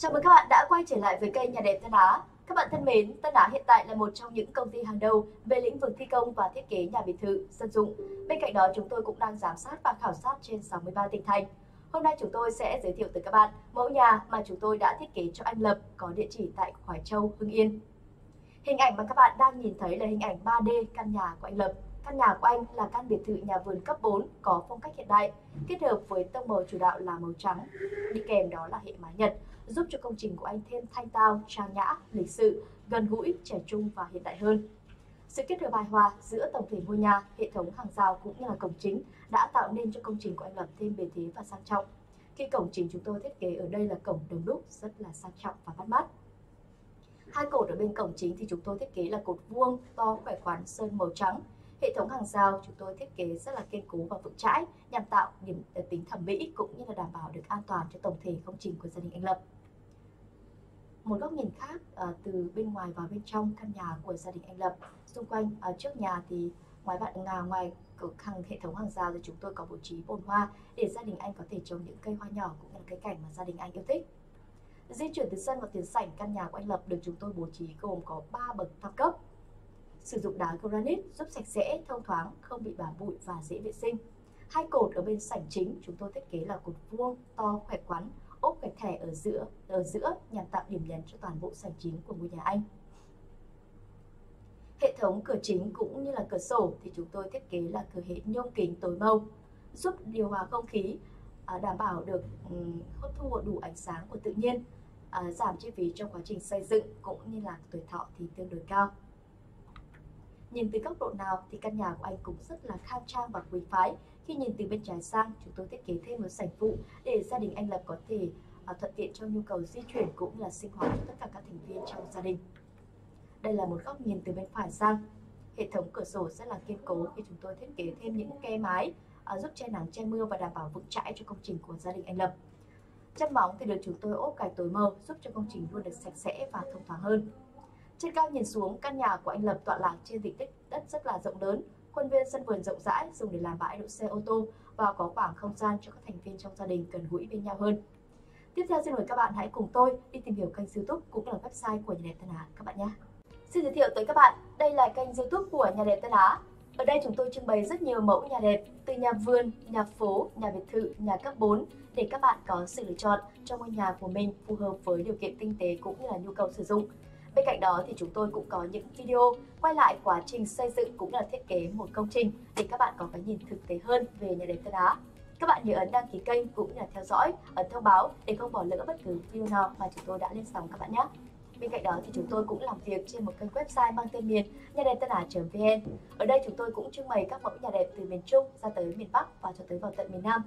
Chào mừng các bạn đã quay trở lại với kênh Nhà đẹp Tân Á. Các bạn thân mến, Tân Á hiện tại là một trong những công ty hàng đầu về lĩnh vực thi công và thiết kế nhà biệt thự, dân dụng. Bên cạnh đó, chúng tôi cũng đang giám sát và khảo sát trên 63 tỉnh thành. Hôm nay chúng tôi sẽ giới thiệu tới các bạn mẫu nhà mà chúng tôi đã thiết kế cho anh Lập có địa chỉ tại Khoái Châu, Hưng Yên. Hình ảnh mà các bạn đang nhìn thấy là hình ảnh 3D căn nhà của anh Lập. Căn nhà của anh là căn biệt thự nhà vườn cấp 4 có phong cách hiện đại, kết hợp với tông màu chủ đạo là màu trắng, đi kèm đó là hệ mái Nhật, giúp cho công trình của anh thêm thanh tao, trang nhã, lịch sự, gần gũi, trẻ trung và hiện đại hơn. Sự kết hợp hài hòa giữa tổng thể ngôi nhà, hệ thống hàng rào cũng như là cổng chính đã tạo nên cho công trình của anh Lập thêm bề thế và sang trọng. Khi cổng chính chúng tôi thiết kế ở đây là cổng đồng đúc rất là sang trọng và bắt mắt. Hai cột ở bên cổng chính thì chúng tôi thiết kế là cột vuông, to, khỏe khoắn, sơn màu trắng. Hệ thống hàng rào chúng tôi thiết kế rất là kiên cố và vững chãi, nhằm tạo điểm tính thẩm mỹ cũng như là đảm bảo được an toàn cho tổng thể công trình của gia đình anh Lập một góc nhìn khác ờ, từ bên ngoài vào bên trong căn nhà của gia đình anh Lập. Xung quanh ờ, trước nhà thì ngoài bạn ngà ngoài cửa hàng hệ thống hàng rào thì chúng tôi có bố trí bồn hoa để gia đình anh có thể trồng những cây hoa nhỏ cũng như là cây cảnh mà gia đình anh yêu thích. Di chuyển từ sân vào tiền sảnh căn nhà của anh Lập được chúng tôi bố trí gồm có 3 bậc thang cấp. Sử dụng đá granite giúp sạch sẽ, thông thoáng, không bị bám bụi và dễ vệ sinh. Hai cột ở bên sảnh chính chúng tôi thiết kế là cột vuông, to, khỏe khoắn, ốp gạch thẻ ở giữa ở giữa nhằm tạo điểm nhấn cho toàn bộ sảnh chính của ngôi nhà anh. Hệ thống cửa chính cũng như là cửa sổ thì chúng tôi thiết kế là cửa hệ nhôm kính tối màu, giúp điều hòa không khí, à, đảm bảo được hấp thu đủ ánh sáng của tự nhiên, à, giảm chi phí trong quá trình xây dựng cũng như là tuổi thọ thì tương đối cao. Nhìn từ góc độ nào thì căn nhà của anh cũng rất là khang trang và quý phái. Khi nhìn từ bên trái sang, chúng tôi thiết kế thêm một sảnh phụ để gia đình anh Lập có thể à, thuận tiện cho nhu cầu di chuyển cũng là sinh hoạt của tất cả các thành viên trong gia đình. Đây là một góc nhìn từ bên phải sang. Hệ thống cửa sổ rất là kiên cố khi chúng tôi thiết kế thêm những ke mái à, giúp che nắng che mưa và đảm bảo vững chãi cho công trình của gia đình anh Lập. Chân móng thì được chúng tôi ốp cài tối màu giúp cho công trình luôn được sạch sẽ và thông thoáng hơn. Trên cao nhìn xuống, căn nhà của anh Lập tọa lạc trên diện tích đất rất là rộng lớn, khuôn viên sân vườn rộng rãi dùng để làm bãi đỗ xe ô tô và có khoảng không gian cho các thành viên trong gia đình gần gũi bên nhau hơn. Tiếp theo xin mời các bạn hãy cùng tôi đi tìm hiểu kênh youtube cũng là website của Nhà đẹp Tân Á các bạn nhé. Xin giới thiệu tới các bạn, đây là kênh youtube của Nhà đẹp Tân Á. Ở đây chúng tôi trưng bày rất nhiều mẫu nhà đẹp, từ nhà vườn, nhà phố, nhà biệt thự, nhà cấp 4 để các bạn có sự lựa chọn cho ngôi nhà của mình phù hợp với điều kiện kinh tế cũng như là nhu cầu sử dụng. Bên cạnh đó thì chúng tôi cũng có những video quay lại quá trình xây dựng cũng là thiết kế một công trình để các bạn có cái nhìn thực tế hơn về nhà đẹp Tân Á. Các bạn nhớ ấn đăng ký kênh cũng như là theo dõi, ấn thông báo để không bỏ lỡ bất cứ video nào mà chúng tôi đã lên sóng các bạn nhé. Bên cạnh đó thì chúng tôi cũng làm việc trên một kênh website mang tên miền nhà đẹp tân á.vn. Ở đây chúng tôi cũng trưng bày các mẫu nhà đẹp từ miền Trung ra tới miền Bắc và cho tới vào tận miền Nam.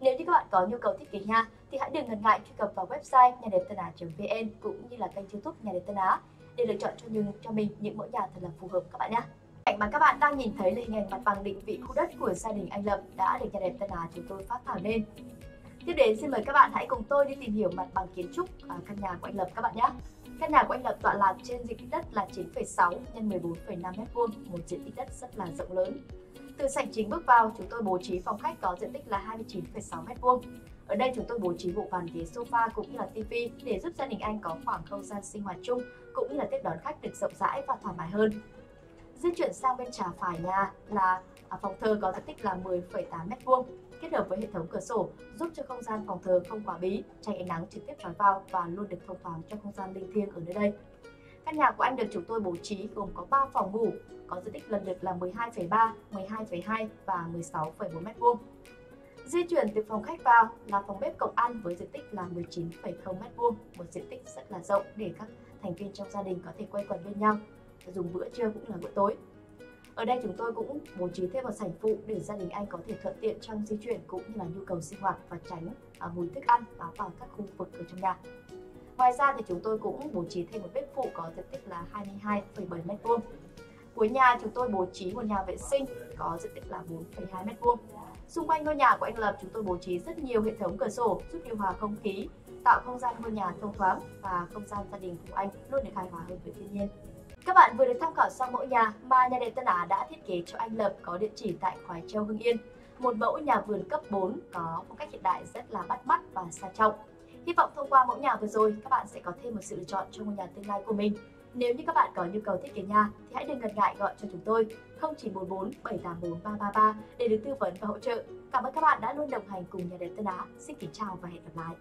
Nếu như các bạn có nhu cầu thiết kế nhà thì hãy đừng ngần ngại truy cập vào website nhà đẹp tân á.vn cũng như là kênh youtube nhà đẹp tân á để lựa chọn cho những cho mình những mẫu nhà thật là phù hợp các bạn nhé. Cảnh mà các bạn đang nhìn thấy là hình ảnh mặt bằng định vị khu đất của gia đình anh Lập đã được nhà đẹp Tân Á chúng tôi phát thảo lên. Tiếp đến xin mời các bạn hãy cùng tôi đi tìm hiểu mặt bằng kiến trúc à, căn nhà của anh Lập các bạn nhé. Căn nhà của anh Lập tọa lạc trên diện tích đất là 9,6 x 14,5 m2, một diện tích đất rất là rộng lớn. Từ sảnh chính bước vào, chúng tôi bố trí phòng khách có diện tích là 29,6 m2. Ở đây chúng tôi bố trí bộ bàn ghế sofa cũng như là tivi để giúp gia đình anh có khoảng không gian sinh hoạt chung cũng như là tiếp đón khách được rộng rãi và thoải mái hơn. Di chuyển sang bên trà phải nhà là à, phòng thờ có diện tích là 10,8 m2 kết hợp với hệ thống cửa sổ giúp cho không gian phòng thờ không quá bí, tránh ánh nắng trực tiếp trói vào và luôn được thông thoáng cho không gian linh thiêng ở nơi đây. Căn nhà của anh được chúng tôi bố trí gồm có 3 phòng ngủ, có diện tích lần lượt là 12,3, 12,2 và 16,4 m2. Di chuyển từ phòng khách vào là phòng bếp cộng ăn với diện tích là 19,0 m2, một diện tích rất là rộng để các thành viên trong gia đình có thể quay quần bên nhau, dùng bữa trưa cũng là bữa tối. Ở đây chúng tôi cũng bố trí thêm một sảnh phụ để gia đình anh có thể thuận tiện trong di chuyển cũng như là nhu cầu sinh hoạt và tránh à, mùi thức ăn bám vào các khu vực ở trong nhà. Ngoài ra thì chúng tôi cũng bố trí thêm một bếp phụ có diện tích là 22,7 m2. Cuối nhà chúng tôi bố trí một nhà vệ sinh có diện tích là 4,2 m2. Xung quanh ngôi nhà của anh Lập chúng tôi bố trí rất nhiều hệ thống cửa sổ giúp điều hòa không khí, tạo không gian ngôi nhà thông thoáng và không gian gia đình của anh luôn được hài hòa hơn với thiên nhiên. Các bạn vừa được tham khảo xong mẫu nhà mà nhà đẹp Tân Á đã thiết kế cho anh Lập có địa chỉ tại Khói Châu Hưng Yên. Một mẫu nhà vườn cấp 4 có phong cách hiện đại rất là bắt mắt và sang trọng. Hy vọng thông qua mẫu nhà vừa rồi, các bạn sẽ có thêm một sự lựa chọn cho ngôi nhà tương lai của mình. Nếu như các bạn có nhu cầu thiết kế nhà thì hãy đừng ngần ngại gọi cho chúng tôi 0944 784 333 để được tư vấn và hỗ trợ. Cảm ơn các bạn đã luôn đồng hành cùng nhà đẹp Tân Á. Xin kính chào và hẹn gặp lại.